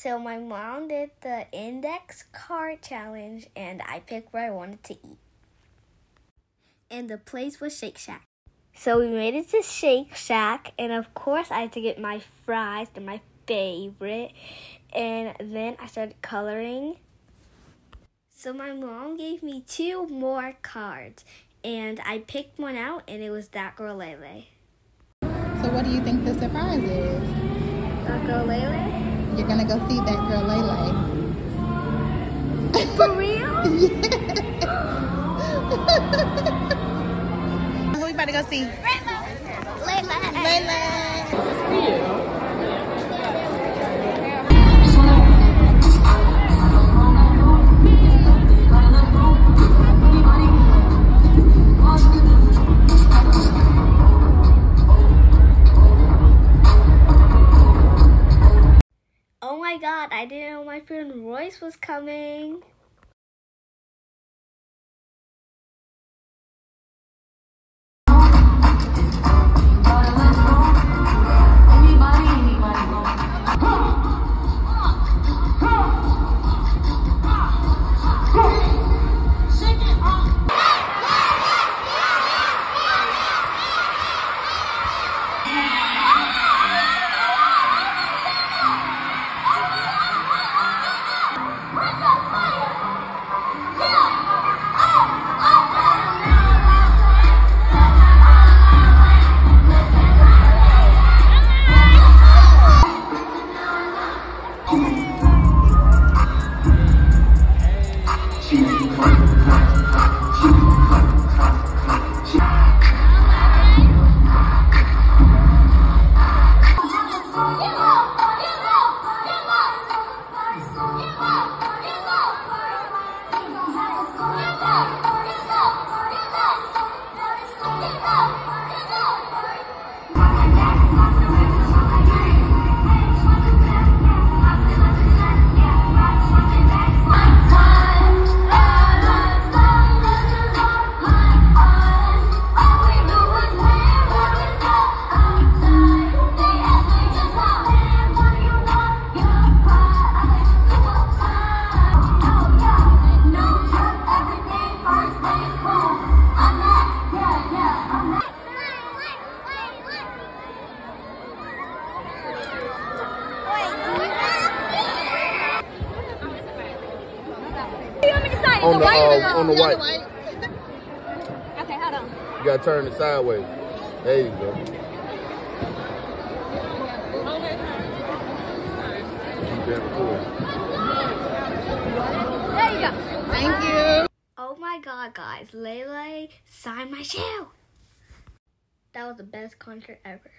So my mom did the index card challenge and I picked where I wanted to eat. And the place was Shake Shack. So we made it to Shake Shack and of course I had to get my fries, they're my favorite. And then I started coloring. So my mom gave me two more cards and I picked one out and it was that girl Lay Lay. So what do you think the surprise is? That girl Lay Lay? You're gonna go see that girl Lay Lay. For real? Who we about to go see? Lay Lay. Lele. My god, I didn't know my friend Royce was coming. On the uh, on the white. Okay, hold on. You gotta turn it sideways. There you go. Keep that recording. There you go. Thank you. Oh my god, guys, Lay Lay signed my shoe. That was the best concert ever.